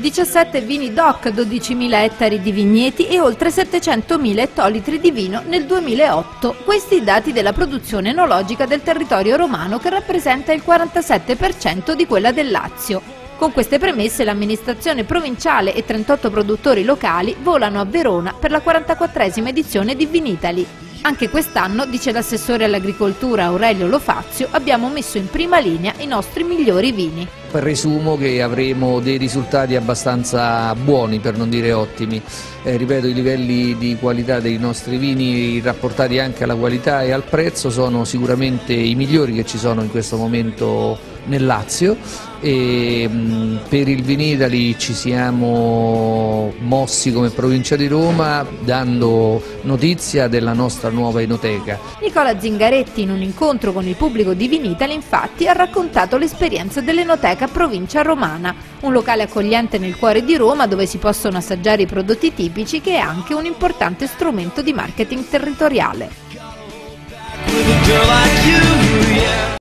17 vini DOC, 12.000 ettari di vigneti e oltre 700.000 ettolitri di vino nel 2008. Questi i dati della produzione enologica del territorio romano che rappresenta il 47% di quella del Lazio. Con queste premesse l'amministrazione provinciale e 38 produttori locali volano a Verona per la 44esima edizione di Vinitali. Anche quest'anno, dice l'assessore all'agricoltura Aurelio Lofazio, abbiamo messo in prima linea i nostri migliori vini. Presumo che avremo dei risultati abbastanza buoni, per non dire ottimi. Eh, ripeto, i livelli di qualità dei nostri vini rapportati anche alla qualità e al prezzo sono sicuramente i migliori che ci sono in questo momento nel Lazio e mh, per il Vinitali ci siamo mossi come provincia di Roma dando notizia della nostra nuova enoteca. Nicola Zingaretti in un incontro con il pubblico di Vinitali infatti ha raccontato l'esperienza dell'Enoteca Provincia Romana, un locale accogliente nel cuore di Roma dove si possono assaggiare i prodotti tipici che è anche un importante strumento di marketing territoriale.